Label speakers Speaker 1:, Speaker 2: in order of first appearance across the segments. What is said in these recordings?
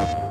Speaker 1: Wow.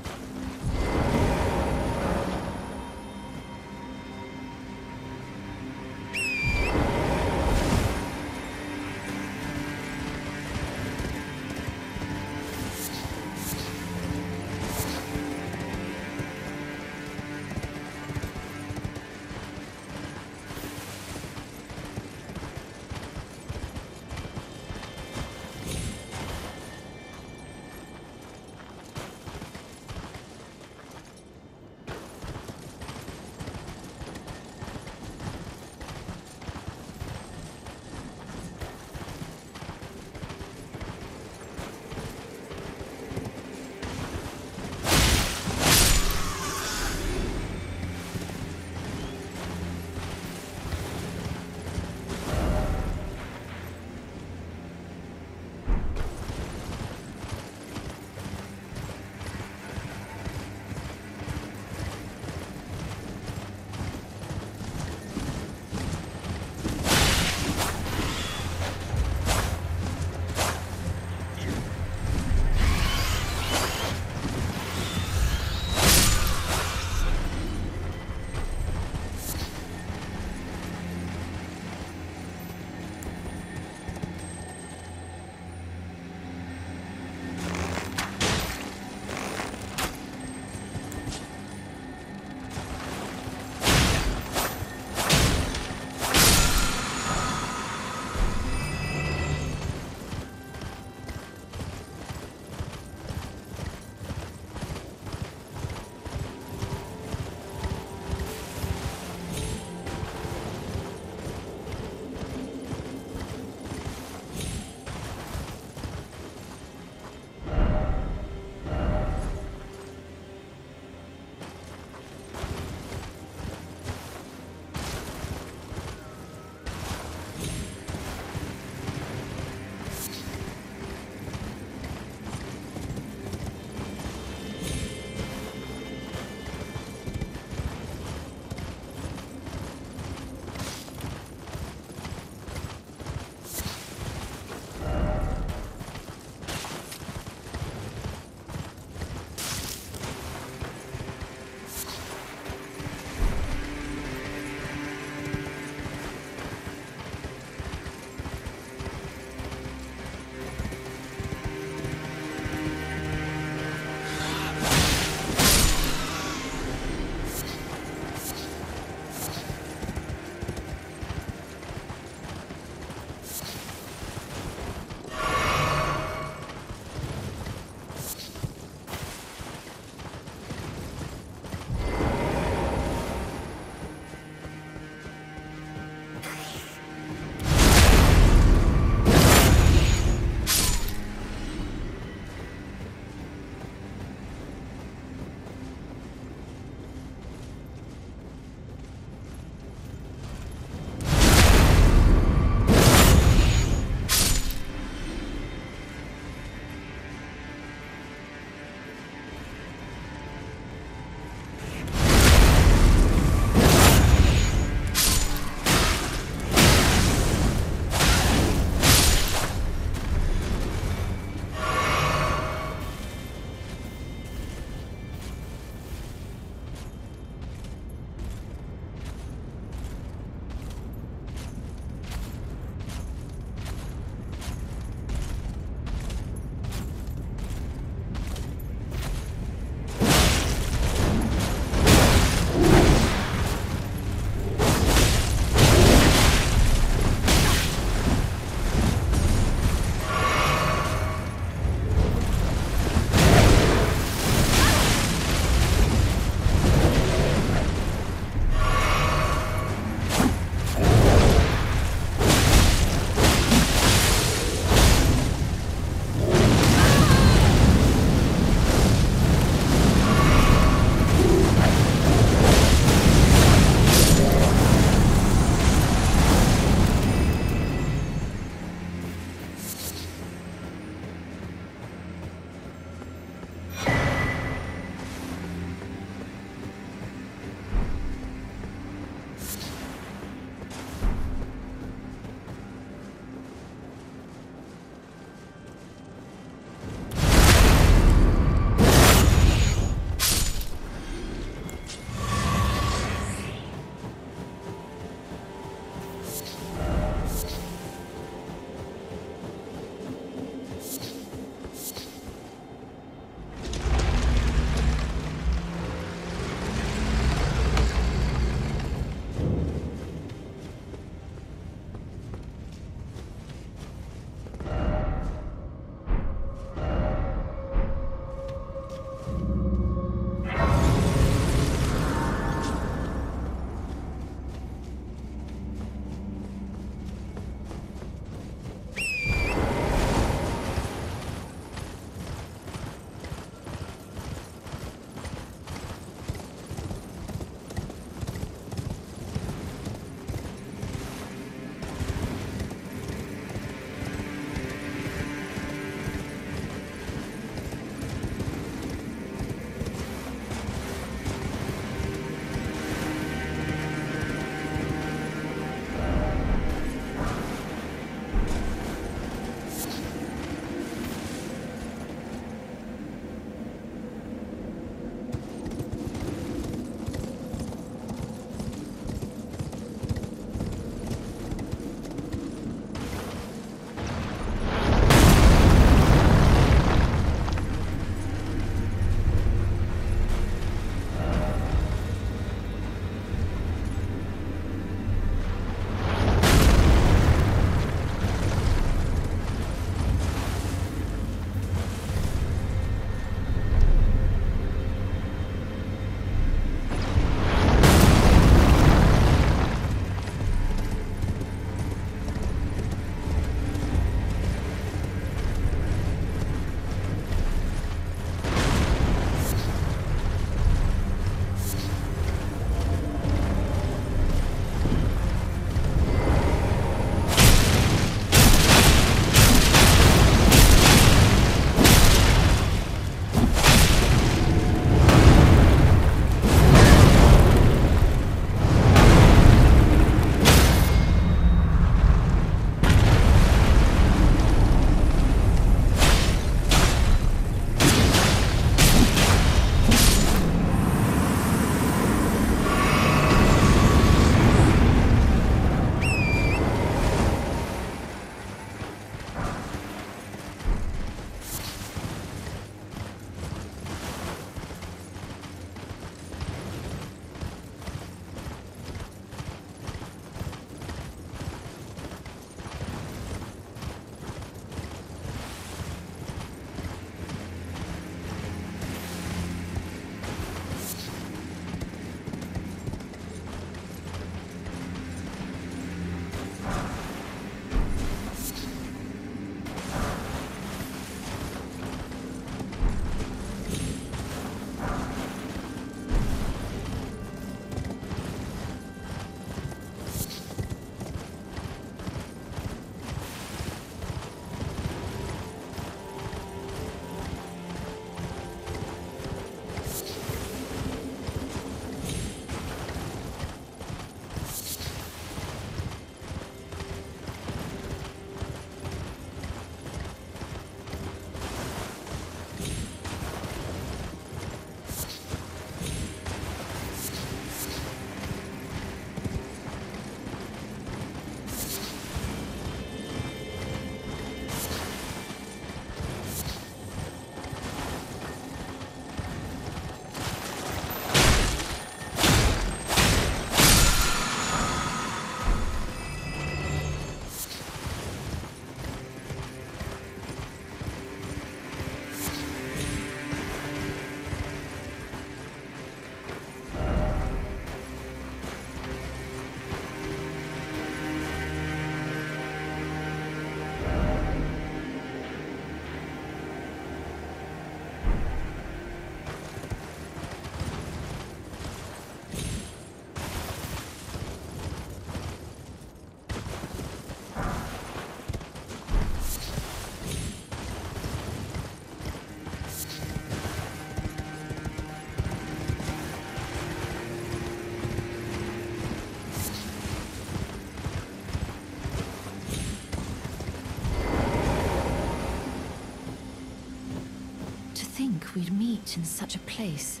Speaker 1: In such a place.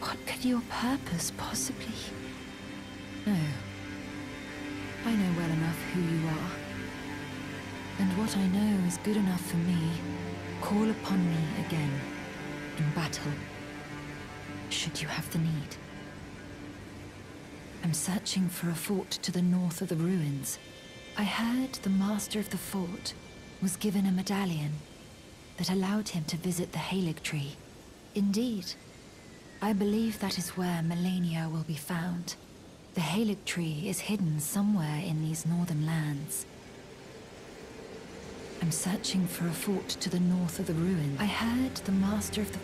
Speaker 1: What could your purpose possibly... No. I know well enough who you are. And what I know is good enough for me. Call upon me again. In battle. Should you have the need. I'm searching for a fort to the north of the ruins. I heard the master of the fort was given a medallion that allowed him to visit the Haligtree. Indeed, I believe that is where Malenia will be found. The Haligtree is hidden somewhere in these northern lands. I'm searching for a fort to the north of the ruin. I heard the master of the...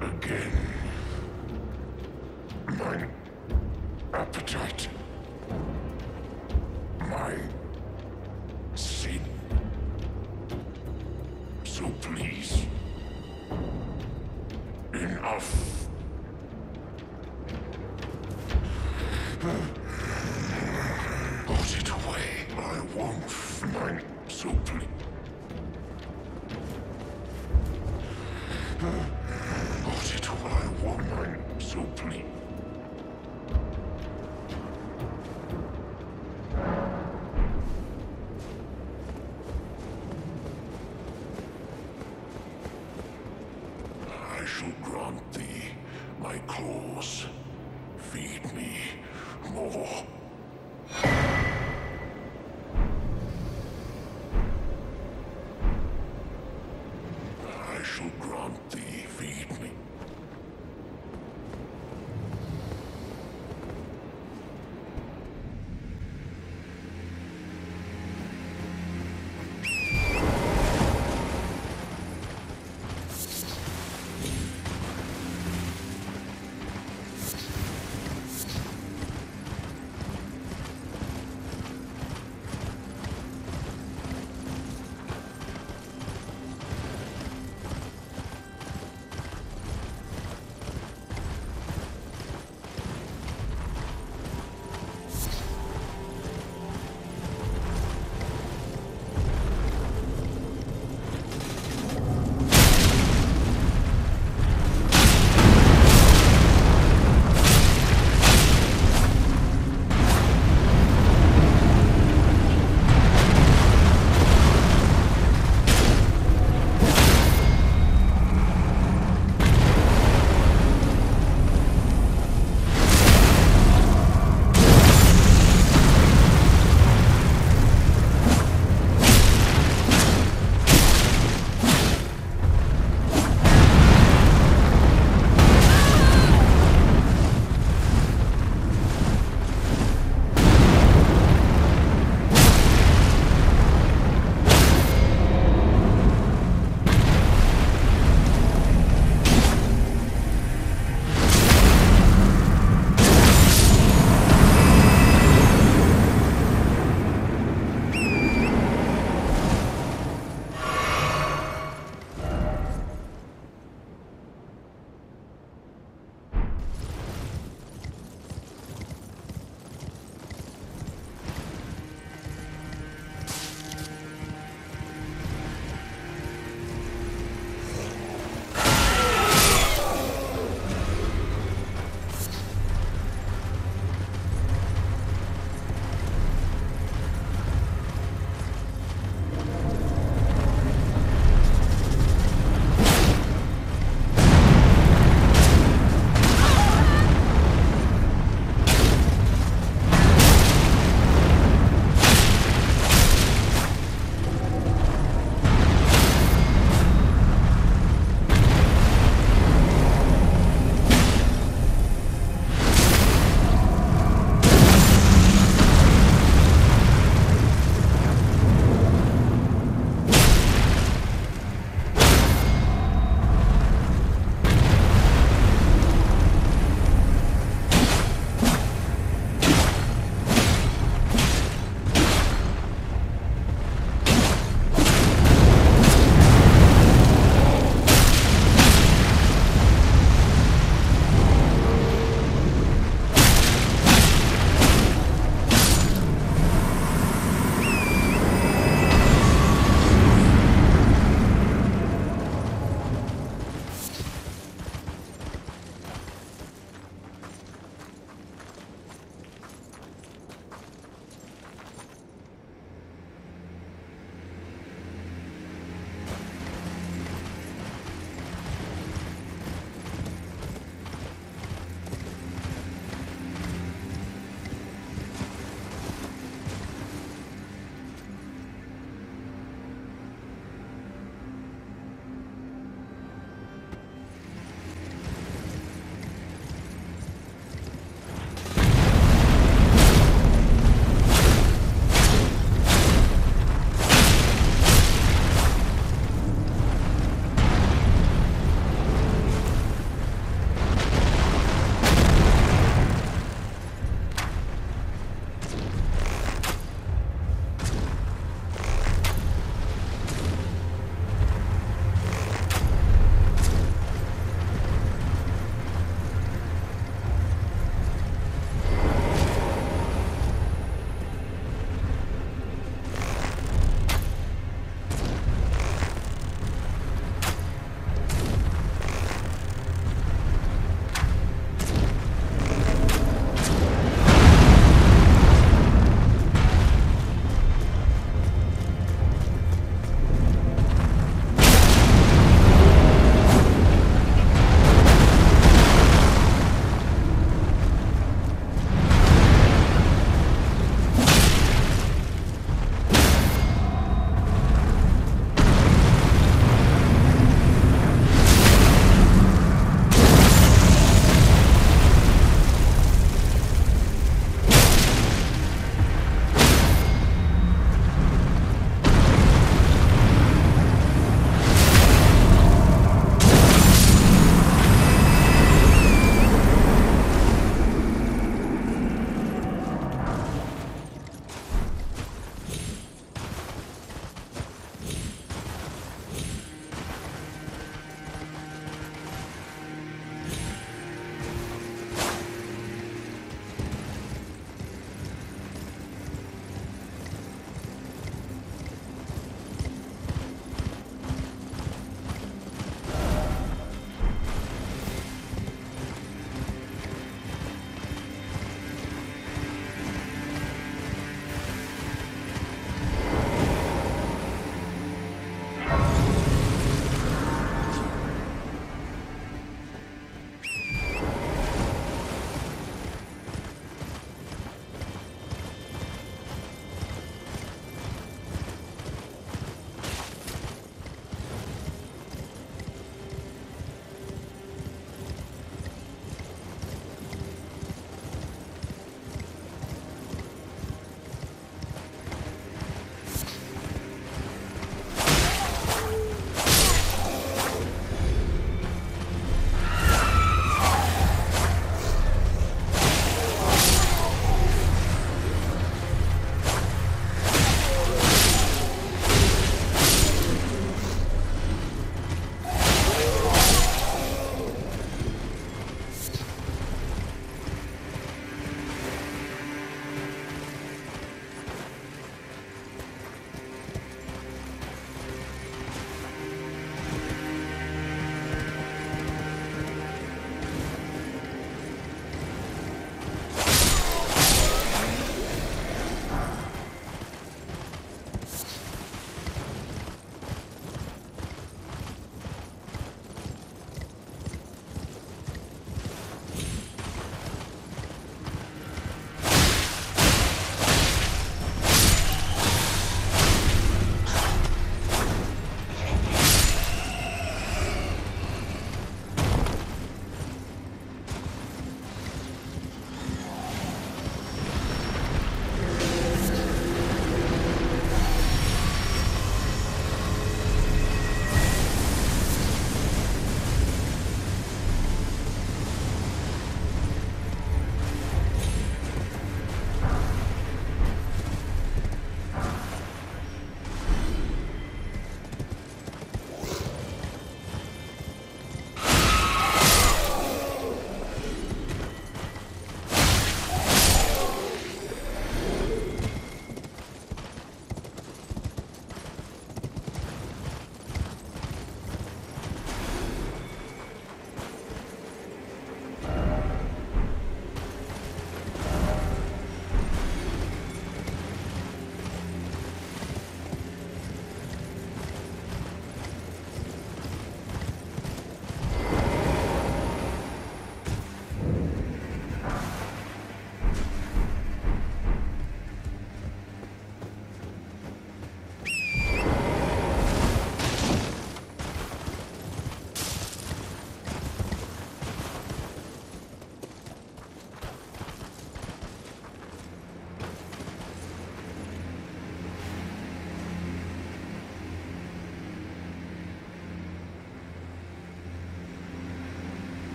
Speaker 2: again.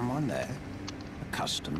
Speaker 3: Someone there? A customer?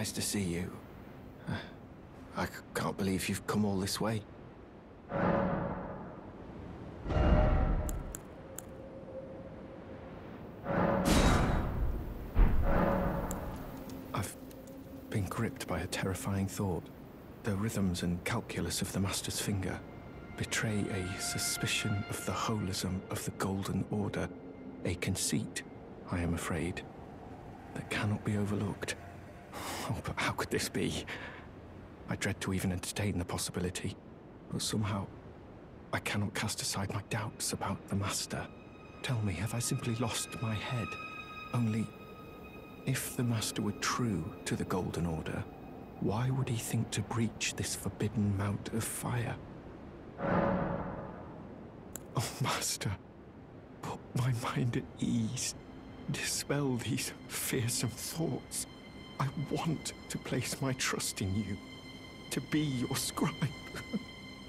Speaker 4: Nice to see you. I can't believe you've come all this way. I've been gripped by a terrifying thought. The rhythms and calculus of the Master's finger betray a suspicion of the holism of the Golden Order, a conceit, I am afraid, that cannot be overlooked. Oh, but how could this be? I dread to even entertain the possibility, but somehow I cannot cast aside my doubts about the Master. Tell me, have I simply lost my head? Only, if the Master were true to the Golden Order, why would he think to breach this forbidden mount of fire? Oh, Master, put my mind at ease. Dispel these fearsome thoughts. I want to place my trust in you, to be your scribe.